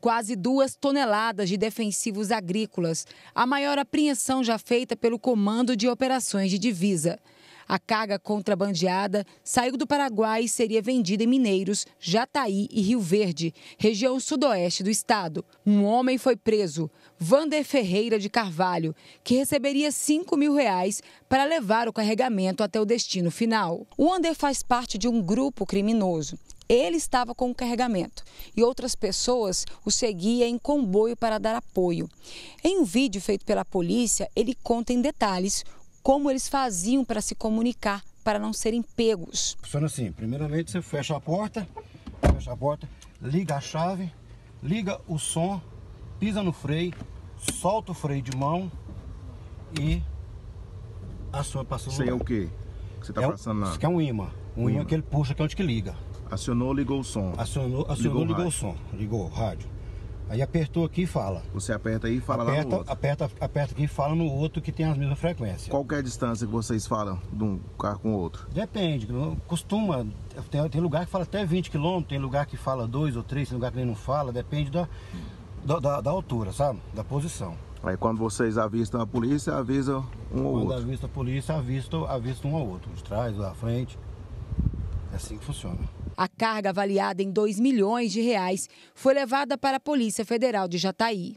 quase duas toneladas de defensivos agrícolas, a maior apreensão já feita pelo Comando de Operações de Divisa. A carga contrabandeada saiu do Paraguai e seria vendida em Mineiros, Jataí e Rio Verde, região sudoeste do estado. Um homem foi preso, Vander Ferreira de Carvalho, que receberia 5 mil reais para levar o carregamento até o destino final. O Wander faz parte de um grupo criminoso. Ele estava com o carregamento e outras pessoas o seguiam em comboio para dar apoio. Em um vídeo feito pela polícia, ele conta em detalhes como eles faziam para se comunicar, para não serem pegos. Funciona assim, primeiramente você fecha a porta, fecha a porta, liga a chave, liga o som, pisa no freio, solta o freio de mão e aciona passou. Isso aí é o quê? Que você está é, passando lá? Isso aqui é um imã. Um, um imã que ele puxa, que é onde que liga. Acionou, ligou o som. Acionou, acionou ligou, ligou o som. Ligou o rádio. Aí apertou aqui e fala. Você aperta aí e fala aperta, lá no outro. Aperta, aperta aqui e fala no outro que tem as mesmas frequências. Qual é a distância que vocês falam de um carro com o outro? Depende. Costuma. Tem, tem lugar que fala até 20 km, tem lugar que fala 2 ou 3, tem lugar que nem não fala. Depende da, da, da, da altura, sabe? Da posição. Aí quando vocês avistam a polícia, avisa um ou outro. Quando avista a polícia, avista, avista um ao outro. De trás, da frente. É assim que funciona. A carga avaliada em 2 milhões de reais foi levada para a Polícia Federal de Jataí.